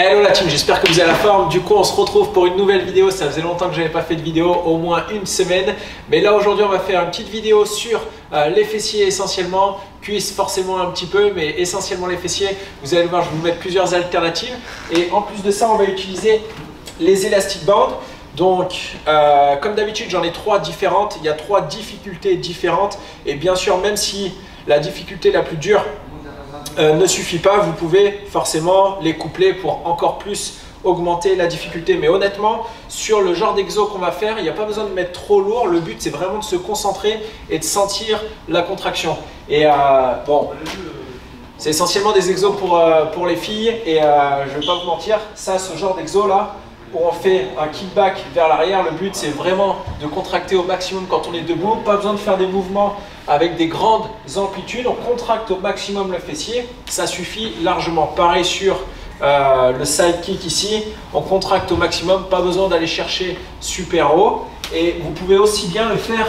Hello la team, j'espère que vous avez la forme. Du coup, on se retrouve pour une nouvelle vidéo. Ça faisait longtemps que je n'avais pas fait de vidéo, au moins une semaine. Mais là, aujourd'hui, on va faire une petite vidéo sur euh, les fessiers essentiellement. Cuisses forcément un petit peu, mais essentiellement les fessiers. Vous allez voir, je vais vous mettre plusieurs alternatives. Et en plus de ça, on va utiliser les élastiques bandes. Donc, euh, comme d'habitude, j'en ai trois différentes. Il y a trois difficultés différentes. Et bien sûr, même si la difficulté la plus dure euh, ne suffit pas, vous pouvez forcément les coupler pour encore plus augmenter la difficulté. Mais honnêtement, sur le genre d'exo qu'on va faire, il n'y a pas besoin de mettre trop lourd. Le but, c'est vraiment de se concentrer et de sentir la contraction. Et euh, bon, c'est essentiellement des exos pour, euh, pour les filles. Et je ne vais pas vous mentir, ça, ce genre d'exo là, où on fait un kickback vers l'arrière. Le but, c'est vraiment de contracter au maximum quand on est debout. Pas besoin de faire des mouvements avec des grandes amplitudes. On contracte au maximum le fessier. Ça suffit largement. Pareil sur euh, le side kick ici. On contracte au maximum. Pas besoin d'aller chercher super haut. Et vous pouvez aussi bien le faire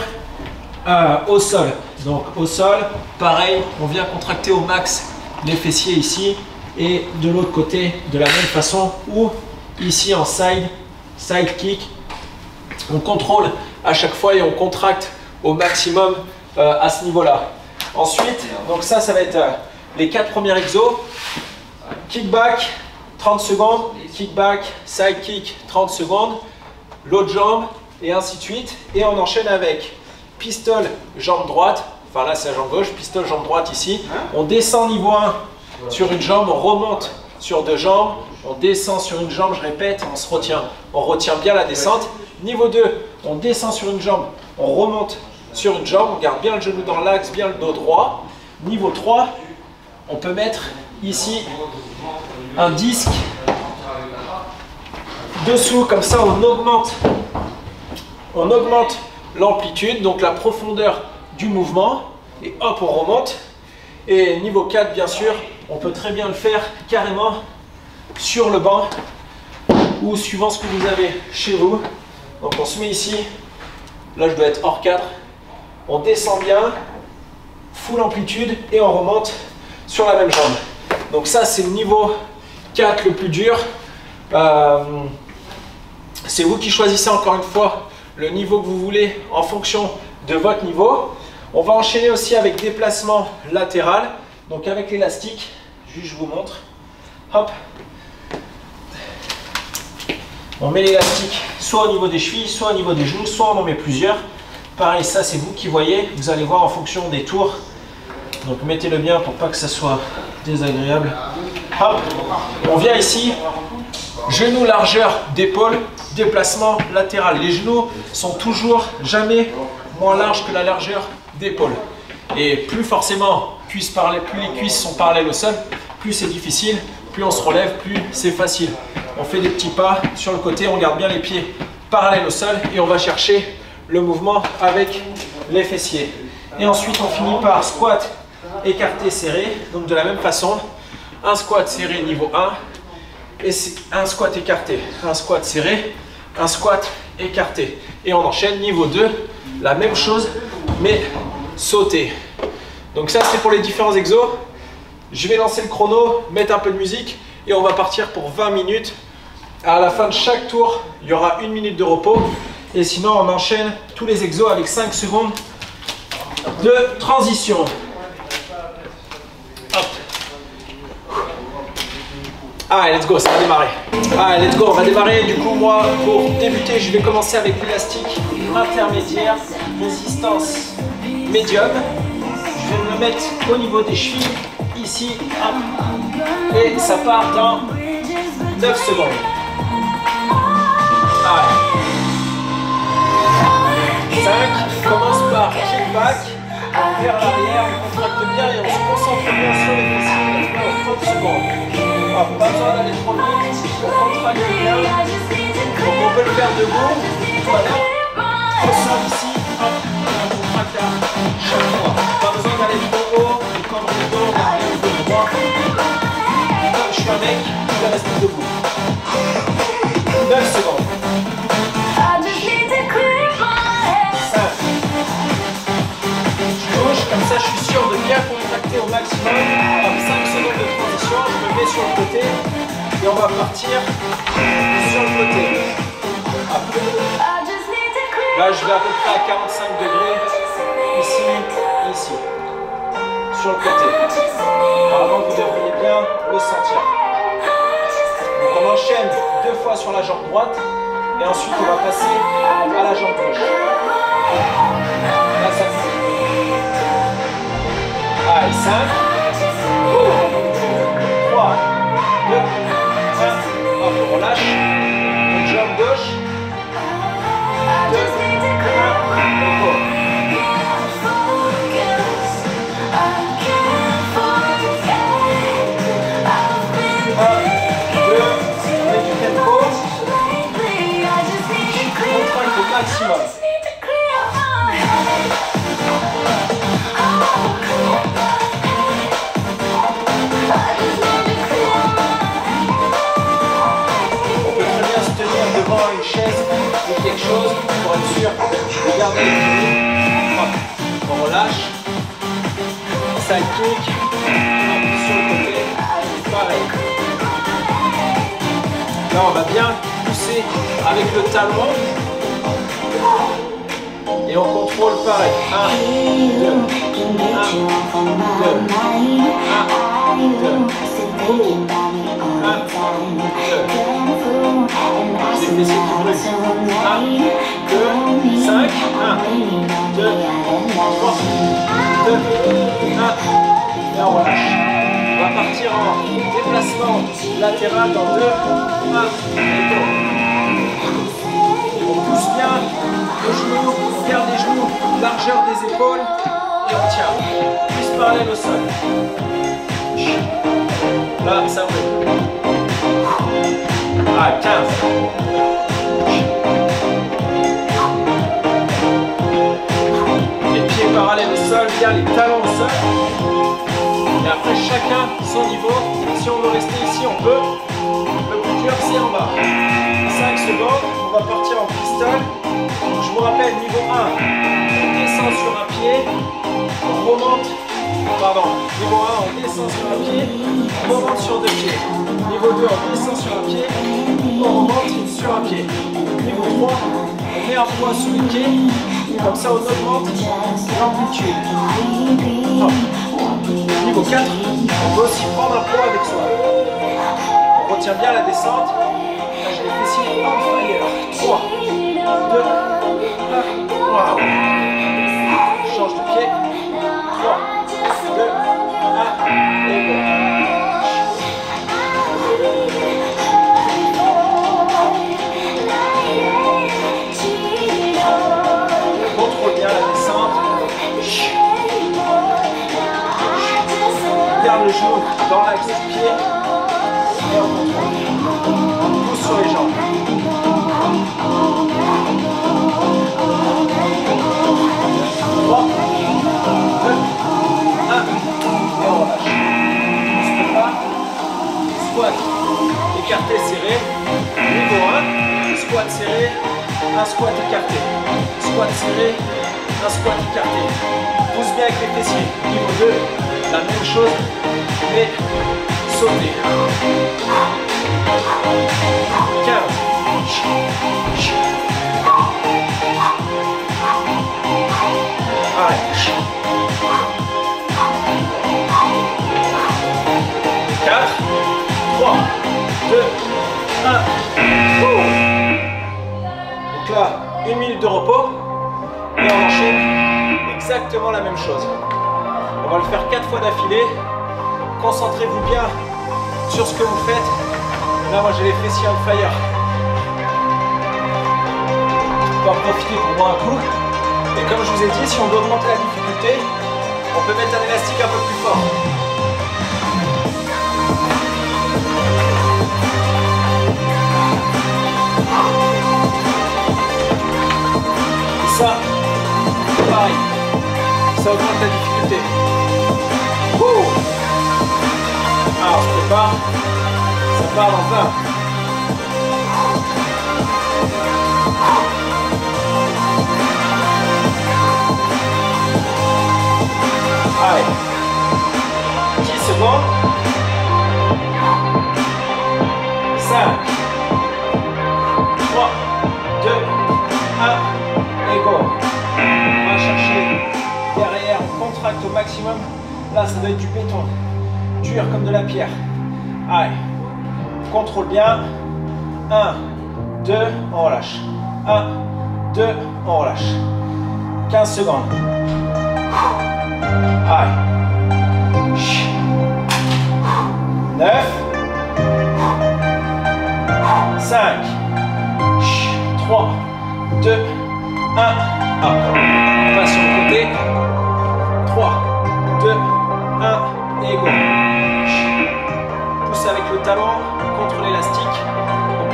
euh, au sol. Donc au sol, pareil, on vient contracter au max les fessiers ici. Et de l'autre côté, de la même façon, ou ici en side, side kick. On contrôle à chaque fois et on contracte au maximum euh, à ce niveau-là. Ensuite, donc ça, ça va être euh, les quatre premiers exos. Kickback, 30 secondes. Kickback, side kick, 30 secondes. L'autre jambe et ainsi de suite. Et on enchaîne avec pistol, jambe droite. Enfin là, c'est la jambe gauche. Pistol, jambe droite ici. On descend niveau 1 sur une jambe, on remonte sur deux jambes, on descend sur une jambe, je répète, on se retient. On retient bien la descente. Niveau 2, on descend sur une jambe, on remonte sur une jambe, on garde bien le genou dans l'axe, bien le dos droit. Niveau 3, on peut mettre ici un disque dessous, comme ça on augmente, on augmente l'amplitude, donc la profondeur du mouvement, et hop, on remonte. Et niveau 4, bien sûr, on peut très bien le faire carrément sur le banc ou suivant ce que vous avez chez vous. Donc on se met ici, là je dois être hors cadre, on descend bien, full amplitude et on remonte sur la même jambe. Donc ça c'est le niveau 4 le plus dur. Euh, c'est vous qui choisissez encore une fois le niveau que vous voulez en fonction de votre niveau. On va enchaîner aussi avec déplacement latéral, donc avec l'élastique. Je vous montre. Hop. On met l'élastique soit au niveau des chevilles, soit au niveau des genoux, soit on en met plusieurs. Pareil, ça c'est vous qui voyez. Vous allez voir en fonction des tours. Donc mettez-le bien pour pas que ça soit désagréable. Hop. On vient ici. Genou largeur d'épaule, déplacement latéral. Les genoux sont toujours jamais moins larges que la largeur d'épaule. Et plus forcément, plus les cuisses sont parallèles au sol, plus c'est difficile, plus on se relève, plus c'est facile. On fait des petits pas sur le côté, on garde bien les pieds parallèles au sol et on va chercher le mouvement avec les fessiers. Et ensuite, on finit par squat écarté serré. Donc de la même façon, un squat serré niveau 1 et un squat écarté. Un squat serré, un squat écarté. Et on enchaîne niveau 2, la même chose, mais sauter. Donc ça, c'est pour les différents exos. Je vais lancer le chrono, mettre un peu de musique et on va partir pour 20 minutes. À la fin de chaque tour, il y aura une minute de repos. Et sinon, on enchaîne tous les exos avec 5 secondes de transition. Allez, let's go, ça va démarrer. Allez, let's go, on va démarrer. Du coup, moi, pour débuter, je vais commencer avec l'élastique intermédiaire, résistance médium. Je vais me mettre au niveau des chevilles, ici, et ça part dans 9 secondes. Allez. 5, commence par kickback, vers l'arrière, on contracte bien et on se concentre bien sur les fessiers, on 30 secondes. Pas besoin d'aller trop vite, on contracte bien. On peut le faire debout, tout à l'heure. On sort ici, Pas besoin d'aller trop haut, comme est dos, je suis un mec, je vais rester debout. 9 secondes. comme ça je suis sûr de bien contracter au maximum. 5 secondes de transition, je me mets sur le côté. Et on va partir sur le côté. Là, je vais à à 45 degrés. Ici, ici. Sur le côté. Normalement, vous devriez bien le sentir. Donc, on enchaîne deux fois sur la jambe droite. Et ensuite, on va passer à la jambe gauche. Là, ça. Allez, 5. 3, 2, 1. Hop, on relâche. Là, on va bien pousser avec le talon. Et on contrôle pareil. 1, 2, 1, 2, 1, 2, 1, 2. Les fessiers qui brûlent. 1, 2, 5, 1, 2, 3, 2, 1. Et on relâche. On va partir en déplacement latéral dans 2, 1, et go. On pousse bien le genou, garde les genoux, largeur des épaules et on tient. Plus parallèle au sol. Là, ça roule. Ah, 15. Les pieds parallèles au sol, bien les talons au sol. Après, chacun son niveau. Si on veut rester ici, on peut. Le dur, c'est en bas. 5 secondes, on va partir en pistol. Je vous rappelle, niveau 1, on descend sur un pied, on remonte, pardon, niveau 1, on descend sur un pied, on remonte sur deux pieds. Niveau 2, on descend sur un pied, on remonte sur un pied. Niveau 3, on met un poids sous les pieds, comme ça on augmente l'amplitude. Hop. Niveau 4, on peut aussi prendre un poids avec soi. On retient bien la descente. Là, fire. 3, 2, 1. Waouh. Change de pied. 3, 2, 1. Et go. Le genou dans l'axe du pied. Et on pousse sur les jambes. 3, 2, 1. Et on relâche. On prépare. Squat. Écarté, serré. Niveau 1. Squat serré. Un squat écarté. Squat serré. Un squat écarté. Pousse bien avec les fessiers. Niveau 2. La même chose. Donc là, une minute de repos. Et on enchaîne exactement la même chose. On va le faire 4 fois d'affilée. Concentrez-vous bien sur ce que vous faites. Là, moi j'ai les fessiers on fire. On va en profiter pour boire un coup. Et comme je vous ai dit, si on veut augmenter la difficulté, on peut mettre un élastique un peu plus fort. Et ça, pareil, ça augmente la difficulté. Prépare, ça part 20. Allez. 10 secondes. 3, 2, 1, et go. On va chercher derrière, on contracte au maximum. Là, ça doit être du béton, dur comme de la pierre. Allez, contrôle bien. 1, 2, on relâche. 1, 2, on relâche. 15 secondes. Allez. 9, 5, 3, 2, 1. On passe sur le côté.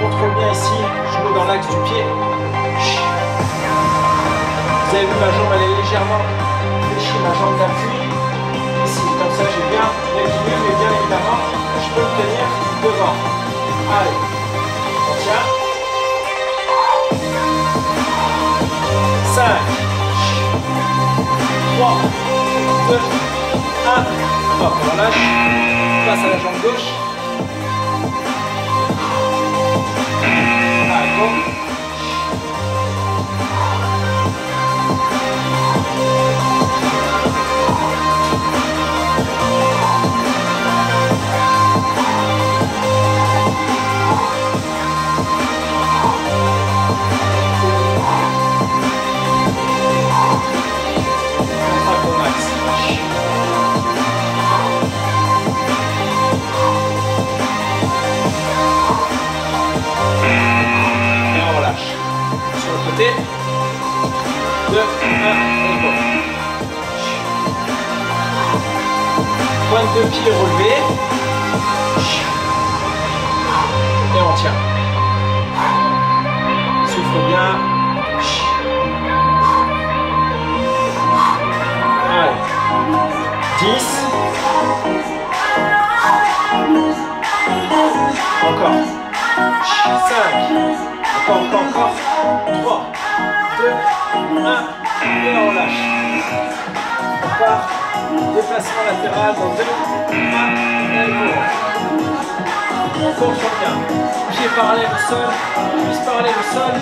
Contrôle bien ici, genou dans l'axe du pied. Vous avez vu, ma jambe elle est légèrement fléchie, ma jambe d'appui. Ici, comme ça j'ai bien l'équilibre et bien évidemment, je peux me tenir devant. Allez. 5, 3, 2, 1. Hop, on relâche. Passe à la jambe gauche. Allez, go. deux Déplacement latéral dans 2, 1, et Contrôle bien. Pied parallèle au sol, cuisse parallèle au sol.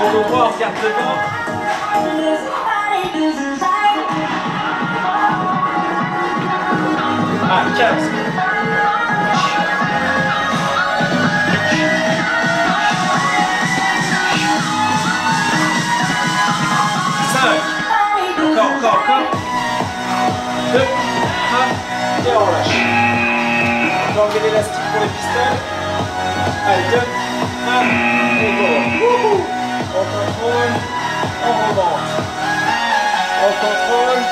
Le droit, regarde devant. Ah, 15. 2, 1, et on relâche. Enlever l'élastique pour les pistons. Allez, 2, 1, et go. On contrôle, on remonte. On contrôle,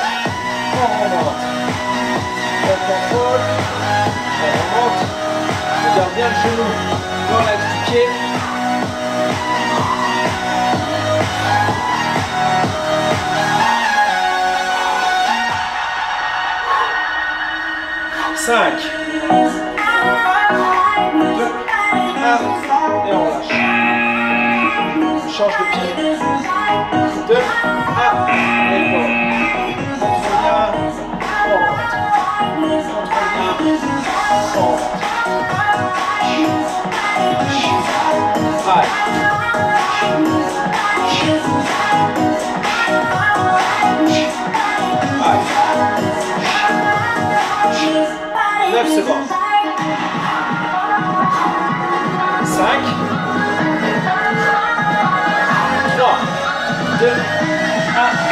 on remonte. On contrôle, on remonte. On garde bien le genou dans l'axe du pied. 5, 2, 1, et on lâche. change de pied. 2, 1, et. Contrôle bien, on rentre. On. Allez. 9 secondes. 5, 3, 2, 1,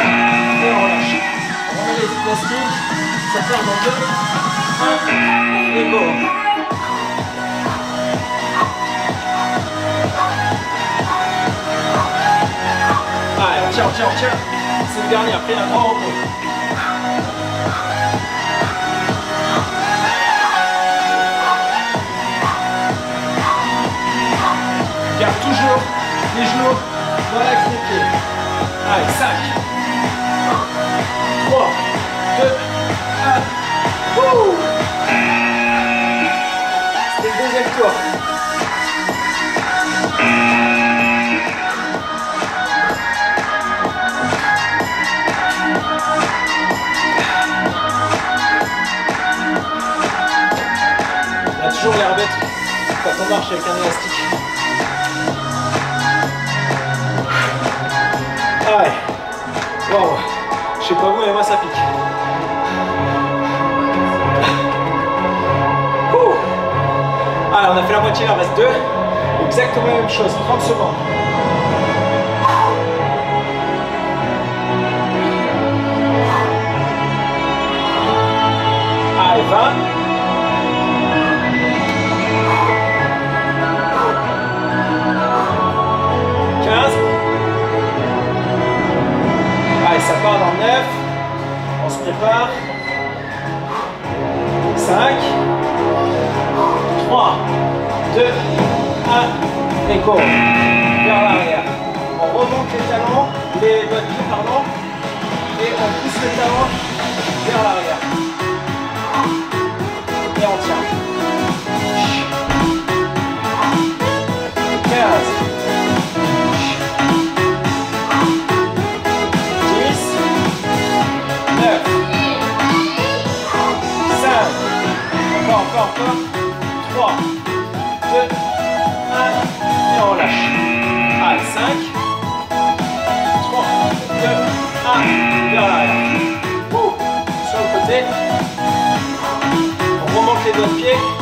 et on relâche. On remet les élastiques, ça ferme dans 2, 1, et go. Allez, on tient, on on. C'est le dernier, après grand repos. Les genoux dans l'axe des pieds. Allez, 5, 3, 2, 1. Wouh C'était le deuxième tour. Il a toujours l'air bête quand qu'on marche avec un élastique. Ouais. Wow. Je sais pas vous, mais moi ça pique. Allez, on a fait la moitié, il en reste deux. Exactement la même chose, 30 secondes. Allez, 20. Part dans 9. On se prépare. 5, 3, 2, 1, et go. Vers l'arrière. On remonte les talons, les doigts de pied, pardon, et on pousse les talons vers l'arrière. Et on tient. 3, 2, 1, et on lâche. Allez, 5, 3, 2, 1, vers l'arrière. Sur le côté. On remonte les doigts de pied.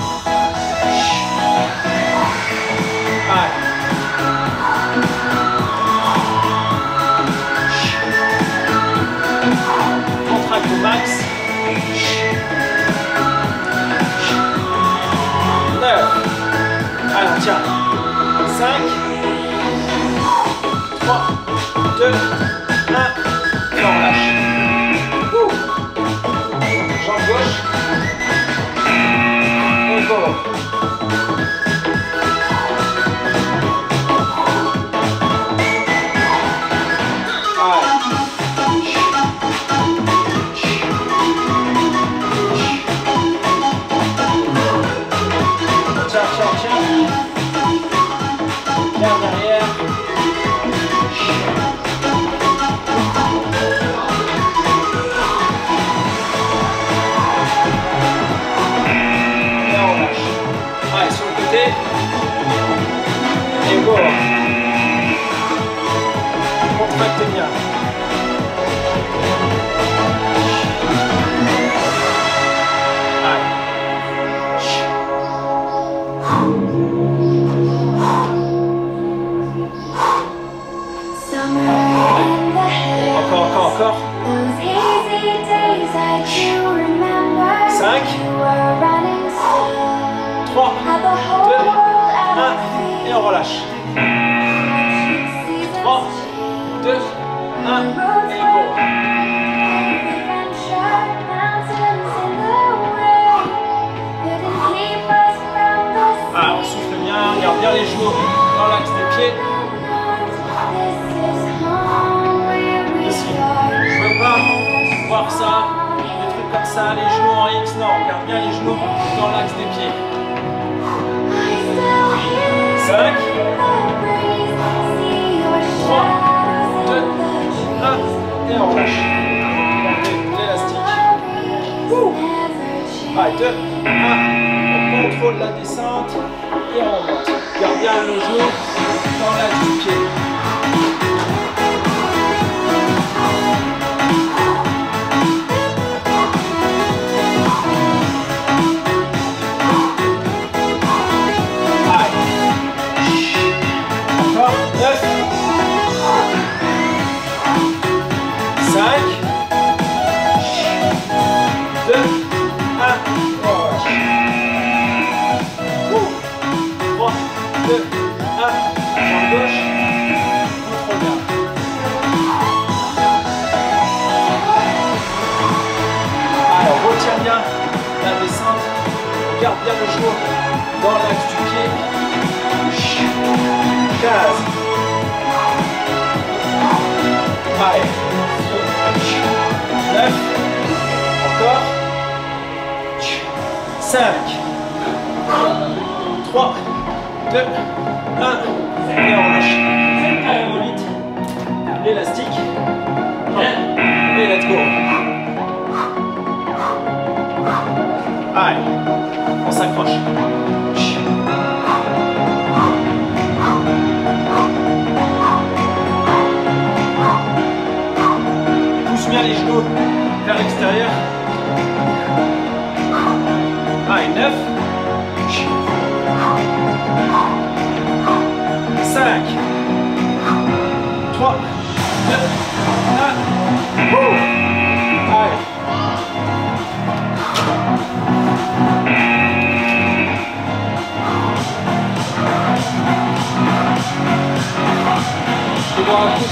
5, bien, les genoux dans l'axe des pieds. Ici. Je veux pas voir ça, des trucs comme ça, les genoux en X. Non, regarde bien les genoux dans l'axe des pieds. 5, 3, 2, 1, et on relâche. L'élastique. Allez, 2, 1, on contrôle la descente et on monte. Garde bien le genou dans bien le genou dans l'axe du pied 15. Allez. 9. Encore. 5. 3. 2. 1. Et on lâche. Allez, vite. L'élastique. Et let's go. Allez. un coup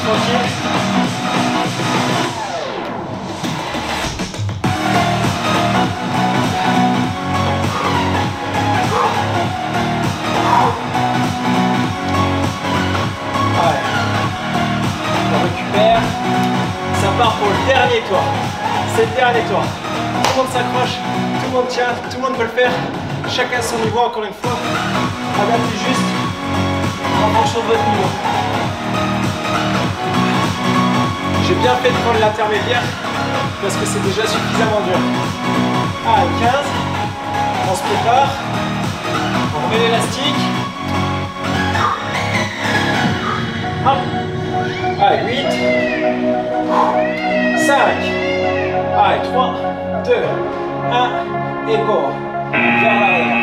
Ça part pour le dernier tour. C'est le dernier tour. Tout le monde s'accroche, tout le monde tient, tout le monde peut le faire. Chacun à son niveau, encore une fois. Adaptez juste en fonction de votre niveau. J'ai bien fait de prendre l'intermédiaire parce que c'est déjà suffisamment dur. Allez, 15. On se prépare. On remet l'élastique. Hop. Allez, 8. 5. Allez, 3, 2, 1. Et go. Vers l'arrière.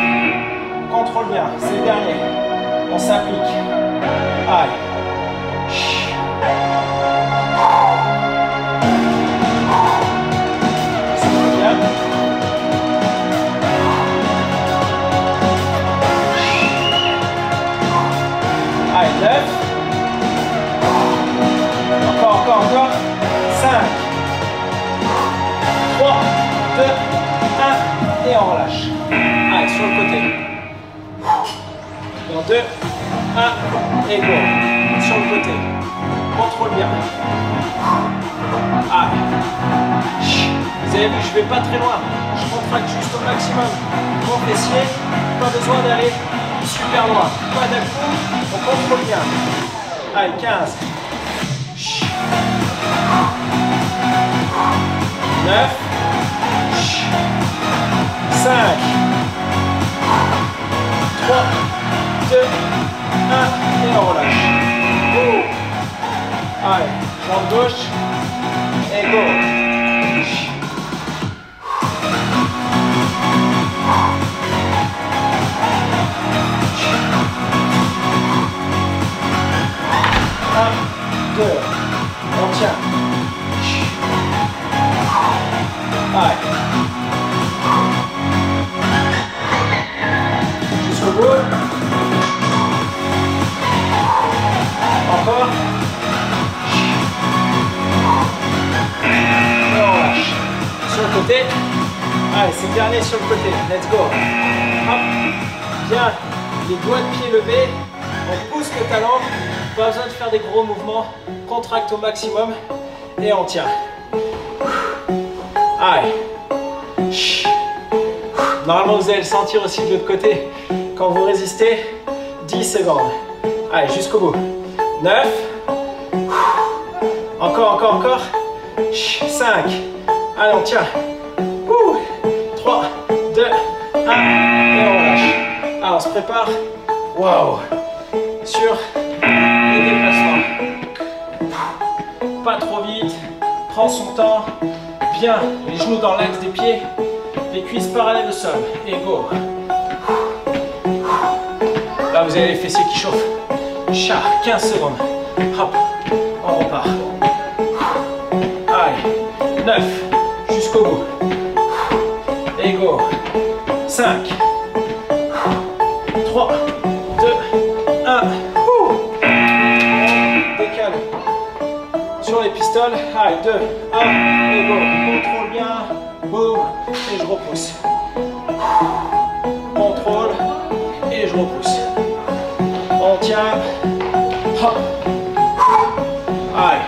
Contrôle bien. C'est le dernier. On s'applique. Allez. Allez, sur le côté. Dans 2, 1. Et go. Sur le côté. Contrôle bien. Allez. Vous avez vu, je vais pas très loin. Je contracte juste au maximum mon fessier. Pas besoin d'aller super loin. Pas d'un coup, on contrôle bien. Allez, 15. 9. Allez, jambe gauche. Et go. Allez. Jusqu'au bout. Encore. Sur le côté. Allez, c'est dernier sur le côté. Let's go. Hop. Bien. Les doigts de pied levés. On pousse le talon. Pas besoin de faire des gros mouvements. Contracte au maximum. Et on tient. Allez. Normalement, vous allez le sentir aussi de l'autre côté. Quand vous résistez, 10 secondes. Allez, jusqu'au bout. 9. Encore, encore, encore. 5. Allez, on tient. 3, 2, 1. Et on relâche. Alors, on se prépare. Waouh. Sur les déplacements. Pas trop vite. Prends son temps. Bien. Les genoux dans l'axe des pieds. Les cuisses parallèles au sol. Et go. Là, vous avez les fessiers qui chauffent. Chat, 15 secondes. Hop, on repart. Allez, 9, 5, 3, 2, 1. Décale. Sur les pistoles. Allez, 2, 1. Et go. Contrôle bien. Boum. Et je repousse. Contrôle. Et je repousse. On tient. Hop. Allez.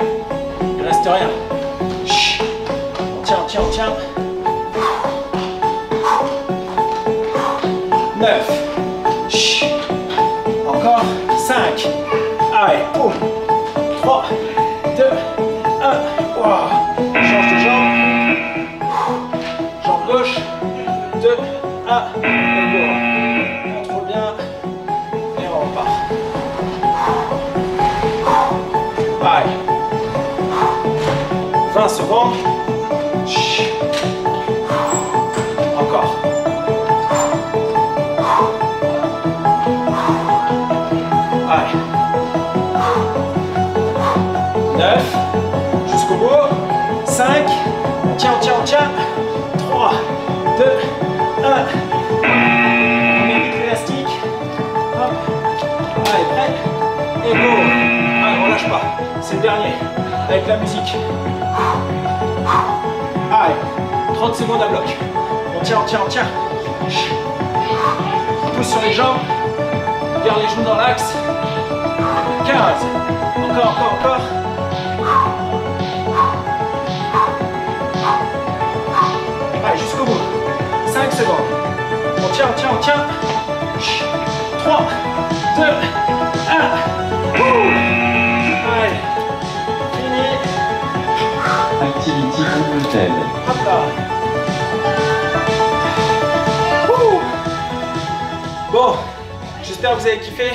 Il reste rien. Allez. Boum. 3, 2, 1. Wow. Change de jambe. Jambe gauche. 2, 1. Et go. Contrôle bien. Et on repart. Allez. 20 secondes. Encore. Tient, on tient, on tient. 3, 2, 1. On met vite l'élastique. Hop. Allez, prêt. Et go. Allez, on lâche pas. C'est le dernier. Avec la musique. Allez. 30 secondes à bloc. On tient, on tient, on tient. Pousse sur les jambes. Garde les genoux dans l'axe. 15. Encore, encore, encore. 5 secondes. On tient, on tient, on tient. 3, 2, 1. Allez, fini. Activity completed. Hop là. Ouh. Bon, j'espère que vous avez kiffé.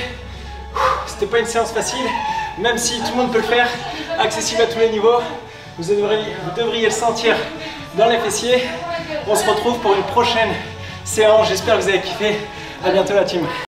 C'était pas une séance facile, même si tout le monde peut le faire, accessible à tous les niveaux. Vous devriez, vous devriez le sentir dans les fessiers. On se retrouve pour une prochaine séance. J'espère que vous avez kiffé. À bientôt la team.